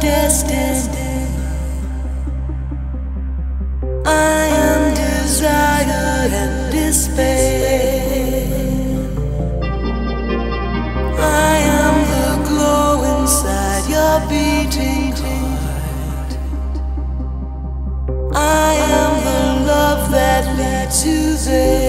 destiny. I am desire and despair. I am the glow inside your beating heart. I am the love that leads you there.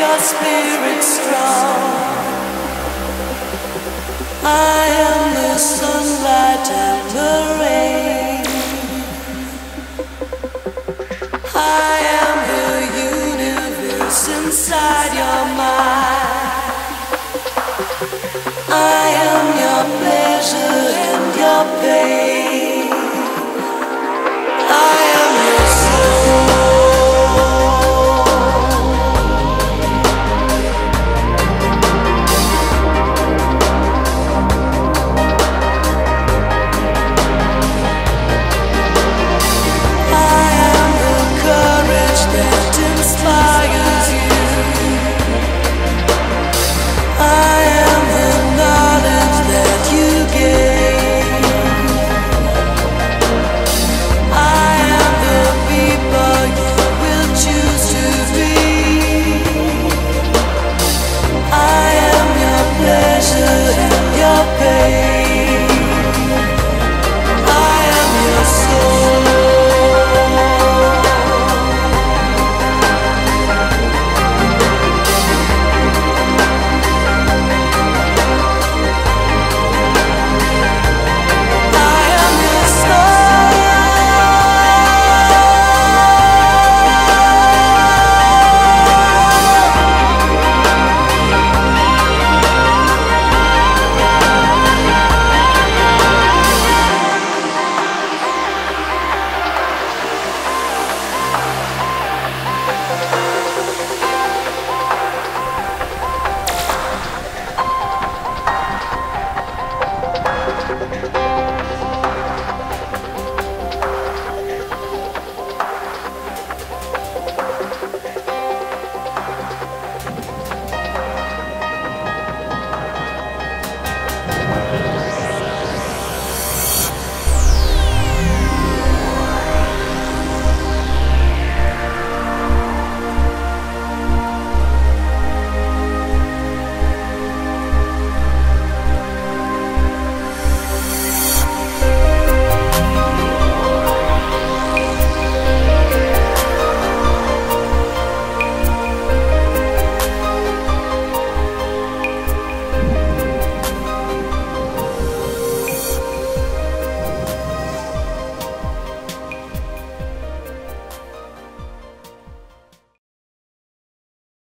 your spirit strong. I am the sunlight and the rain. I am the universe inside your mind. I am your pleasure and your pain.